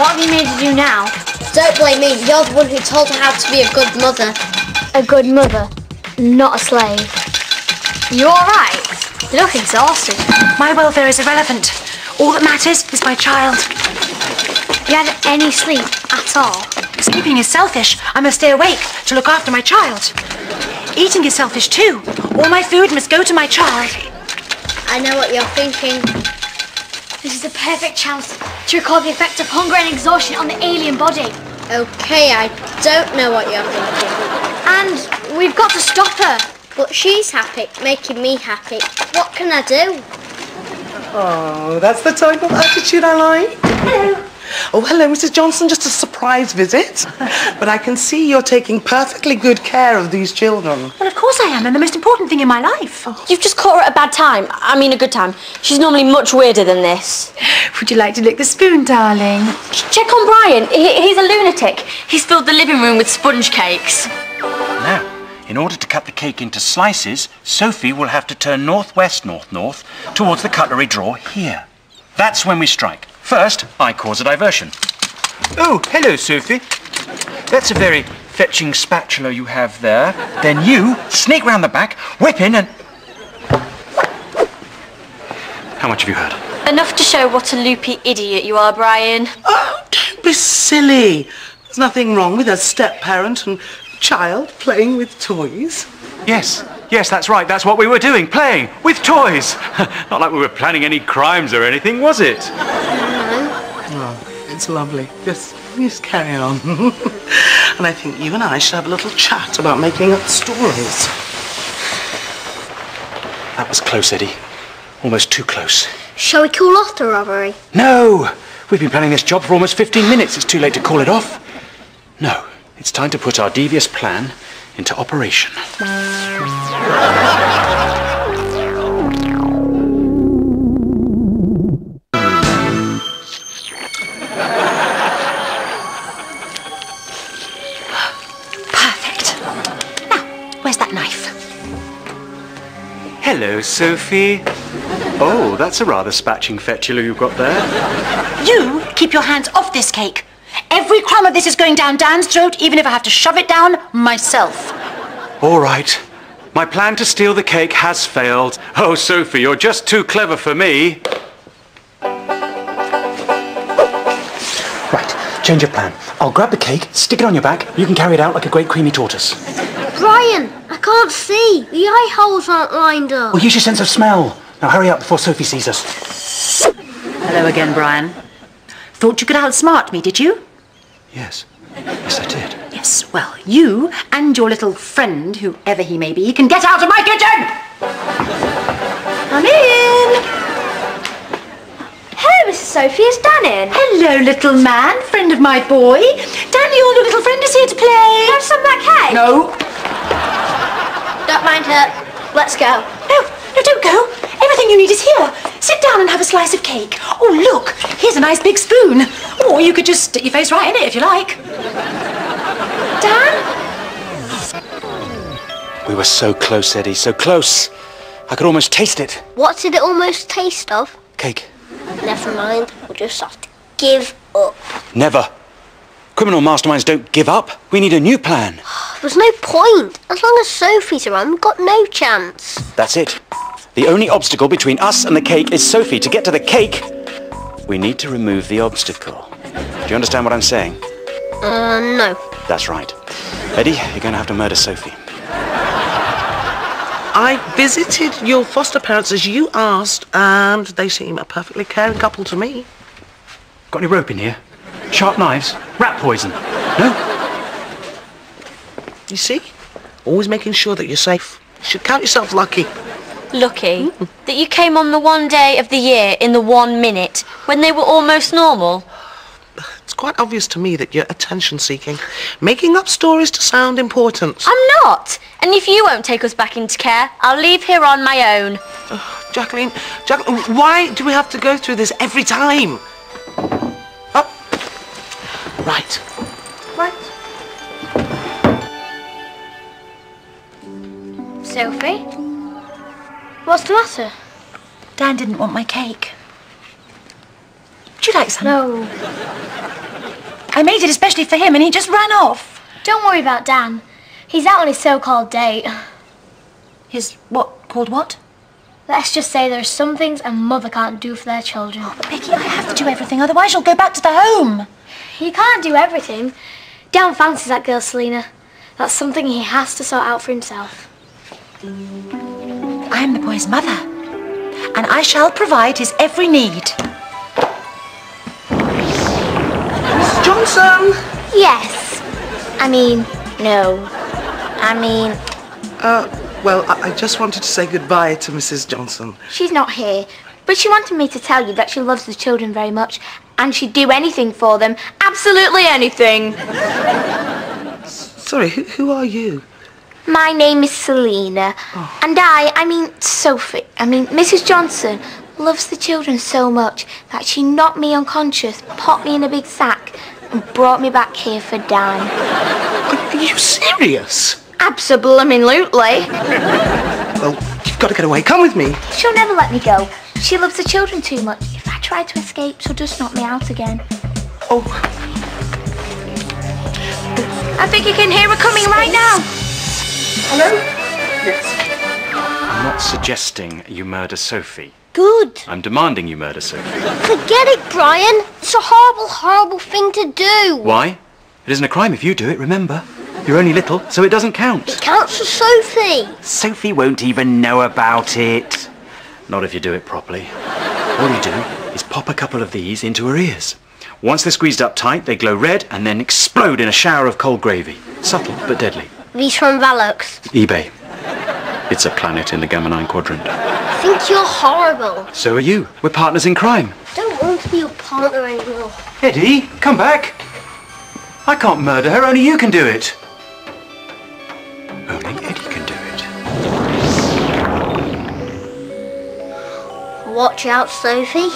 What have you made her do now? Don't blame me. You're the one who told her how to be a good mother. A good mother, not a slave. You alright? You look exhausted. My welfare is irrelevant. All that matters is my child. You had any sleep at all? Sleeping is selfish. I must stay awake to look after my child. Eating is selfish too. All my food must go to my child. I know what you're thinking. This is a perfect chance to record the effect of hunger and exhaustion on the alien body. Okay, I don't know what you're thinking. And we've got to stop her. But she's happy, making me happy. What can I do? Oh, that's the type of attitude I like. Hello. Oh, hello, Mrs. Johnson. Just a surprise visit. but I can see you're taking perfectly good care of these children. Well, of course I am. They're the most important thing in my life. Oh. You've just caught her at a bad time. I mean a good time. She's normally much weirder than this. Would you like to lick the spoon, darling? Check on Brian. He, he's a lunatic. He's filled the living room with sponge cakes. Now, in order to cut the cake into slices, Sophie will have to turn northwest, north-north towards the cutlery drawer here. That's when we strike. First, I cause a diversion. Oh, hello, Sophie. That's a very fetching spatula you have there. Then you sneak round the back, whip in and... How much have you heard? Enough to show what a loopy idiot you are, Brian. Oh, don't be silly. There's nothing wrong with a step-parent and child playing with toys. Yes, yes, that's right. That's what we were doing, playing with toys. Not like we were planning any crimes or anything, was it? It's lovely. Just, just carry on. and I think you and I should have a little chat about making up stories. That was close, Eddie. Almost too close. Shall we call off the robbery? No! We've been planning this job for almost 15 minutes. It's too late to call it off. No, it's time to put our devious plan into operation. Hello, Sophie. Oh, that's a rather spatching fetula you've got there. You keep your hands off this cake. Every crumb of this is going down Dan's throat, even if I have to shove it down myself. All right. My plan to steal the cake has failed. Oh, Sophie, you're just too clever for me. Right, change of plan. I'll grab the cake, stick it on your back, you can carry it out like a great creamy tortoise. Brian, I can't see. The eye holes aren't lined up. Well, use your sense of smell. Now hurry up before Sophie sees us. Hello again, Brian. Thought you could outsmart me, did you? Yes. Yes, I did. Yes, well, you and your little friend, whoever he may be, can get out of my kitchen! I'm in! Hello, Mrs. Sophie. Is Dan in? Hello, little man, friend of my boy. Danny, your little friend is here to play. Have some of that cake? No, Don't mind her. Let's go. no, no, don't go. Everything you need is here. Sit down and have a slice of cake. Oh, look, here's a nice big spoon. Or you could just stick your face right in it if you like. Dan? We were so close, Eddie, so close. I could almost taste it. What did it almost taste of? Cake. Never mind. We'll just have to give up. Never. Criminal masterminds don't give up. We need a new plan. There's no point. As long as Sophie's around, we've got no chance. That's it. The only obstacle between us and the cake is Sophie. To get to the cake, we need to remove the obstacle. Do you understand what I'm saying? Uh, no. That's right. Eddie, you're going to have to murder Sophie. I visited your foster parents as you asked, and they seem a perfectly caring couple to me. Got any rope in here? Sharp knives? Rat poison? No? You see? Always making sure that you're safe. You should count yourself lucky. Lucky hmm. that you came on the one day of the year in the one minute when they were almost normal. It's quite obvious to me that you're attention-seeking, making up stories to sound important. I'm not. And if you won't take us back into care, I'll leave here on my own. Jacqueline, Jacqueline, why do we have to go through this every time? Oh, right, right. Sophie? What's the matter? Dan didn't want my cake. Do you like some? No. I made it especially for him and he just ran off. Don't worry about Dan. He's out on his so-called date. His what? Called what? Let's just say there are some things a mother can't do for their children. Oh, but Becky, I have to do everything, otherwise you'll go back to the home. He can't do everything. Dan fancies that girl, Selena. That's something he has to sort out for himself. I am the boy's mother, and I shall provide his every need. Miss Johnson! Yes. I mean, no. I mean, Uh, well, I, I just wanted to say goodbye to Mrs. Johnson. she's not here. But she wanted me to tell you that she loves the children very much and she'd do anything for them. Absolutely anything. Sorry, who, who are you? My name is Selena. Oh. And I, I mean Sophie, I mean Mrs. Johnson, loves the children so much that she knocked me unconscious, popped me in a big sack, and brought me back here for Dan. Are you serious? Absolutely. Well, you've got to get away. Come with me. She'll never let me go. She loves the children too much. If I try to escape, she'll just knock me out again. Oh, I think you can hear her coming right now. hello? Yes. I'm not suggesting you murder Sophie. Good. I'm demanding you murder Sophie. Forget it, Brian. It's a horrible, horrible thing to do. Why? It isn't a crime if you do it, remember? You're only little, so it doesn't count. It counts for Sophie. Sophie won't even know about it. Not if you do it properly. All you do is pop a couple of these into her ears. Once they're squeezed up tight, they glow red and then explode in a shower of cold gravy. Subtle, but deadly. These from Valux. eBay. It's a planet in the Gamma 9 quadrant. I think you're horrible. So are you. We're partners in crime. I don't want to be your partner anymore. Eddie, come back. I can't murder her, only you can do it. Watch out, Sophie.